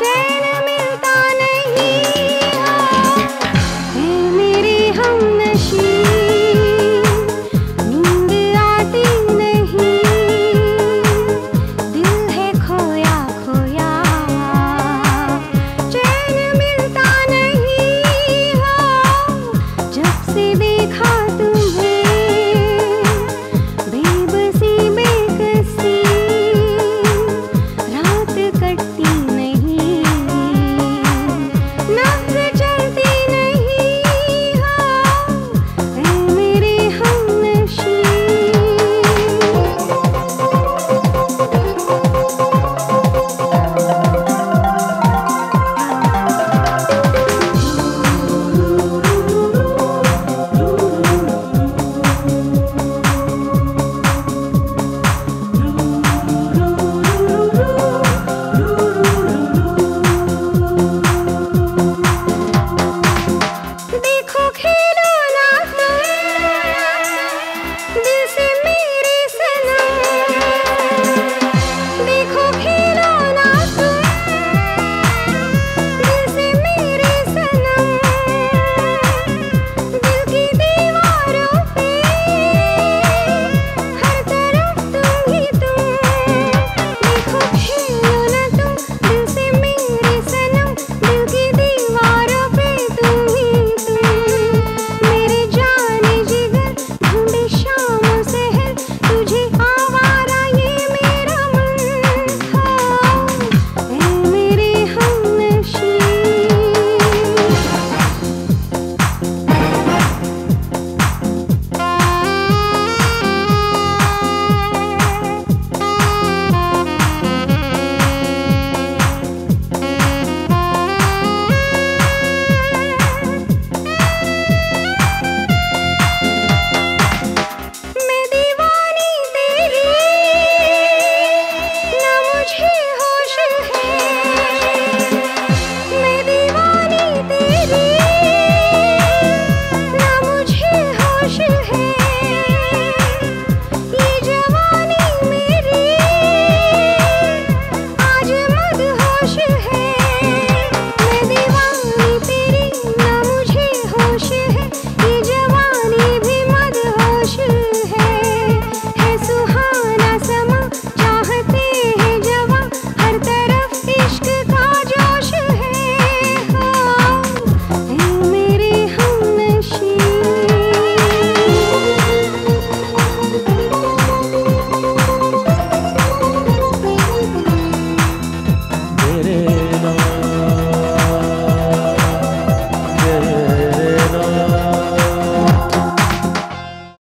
Cheers!